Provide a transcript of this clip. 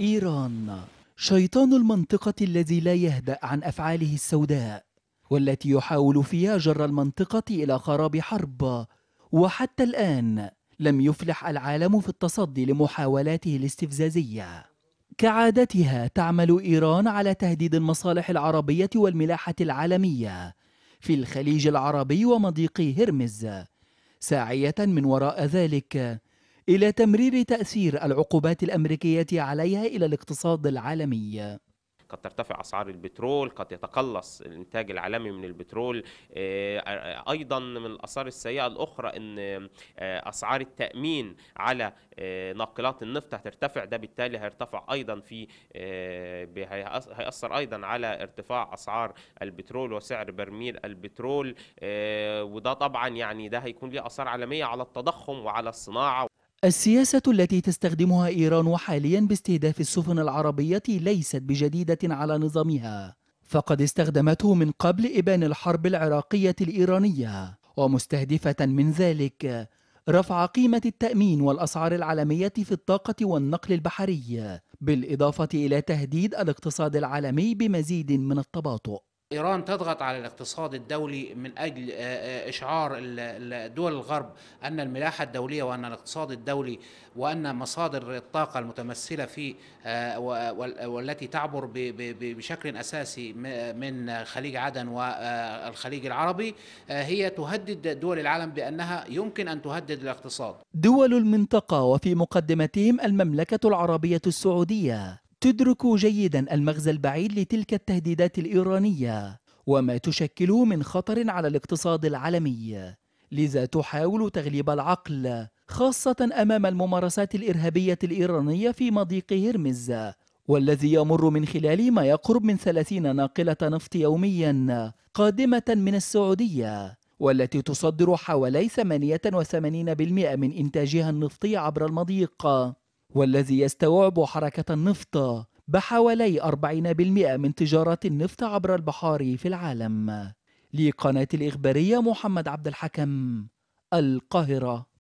إيران. شيطان المنطقة الذي لا يهدأ عن أفعاله السوداء والتي يحاول فيها جر المنطقة إلى خراب حرب. وحتى الآن لم يفلح العالم في التصدي لمحاولاته الاستفزازية. كعادتها تعمل إيران على تهديد المصالح العربية والملاحة العالمية في الخليج العربي ومضيق هرمز ساعية من وراء ذلك. إلى تمرير تأثير العقوبات الأمريكية عليها إلى الاقتصاد العالمي. قد ترتفع أسعار البترول قد يتقلص الإنتاج العالمي من البترول. آه، أيضا من الأثار السيئة الأخرى إن آه، أسعار التأمين على آه، ناقلات النفط هترتفع. ده بالتالي هيرتفع أيضا في هيأثر أيضا على ارتفاع أسعار البترول وسعر برميل البترول. وده طبعا يعني ده هيكون له آثار عالمية على التضخم وعلى الصناعة. السياسة التي تستخدمها إيران حاليا باستهداف السفن العربية ليست بجديدة على نظامها فقد استخدمته من قبل إبان الحرب العراقية الإيرانية. ومستهدفة من ذلك رفع قيمة التأمين والأسعار العالمية في الطاقة والنقل البحري بالإضافة إلى تهديد الاقتصاد العالمي بمزيد من التباطؤ. إيران تضغط على الاقتصاد الدولي من أجل آه، آه، إشعار دول الغرب أن الملاحة الدولية وأن الاقتصاد الدولي وأن مصادر الطاقة المتمثلة في آه، والتي تعبر بشكل أساسي من خليج عدن والخليج العربي هي تهدد دول العالم بأنها يمكن أن تهدد الاقتصاد. دول المنطقة وفي مقدمتهم المملكة العربية السعودية. تدرك جيدا المغزى البعيد لتلك التهديدات الإيرانية وما تشكله من خطر على الاقتصاد العالمي لذا تحاول تغليب العقل خاصة أمام الممارسات الإرهابية الإيرانية في مضيق هرمز والذي يمر من خلال ما يقرب من 30 ناقلة نفط يوميا قادمة من السعودية والتي تصدر حوالي 88% من إنتاجها النفطي عبر المضيق. والذي يستوعب حركة النفط بحوالي 40% من تجارة النفط عبر البحار في العالم. لقناة الإخبارية محمد عبد الحكم القاهرة.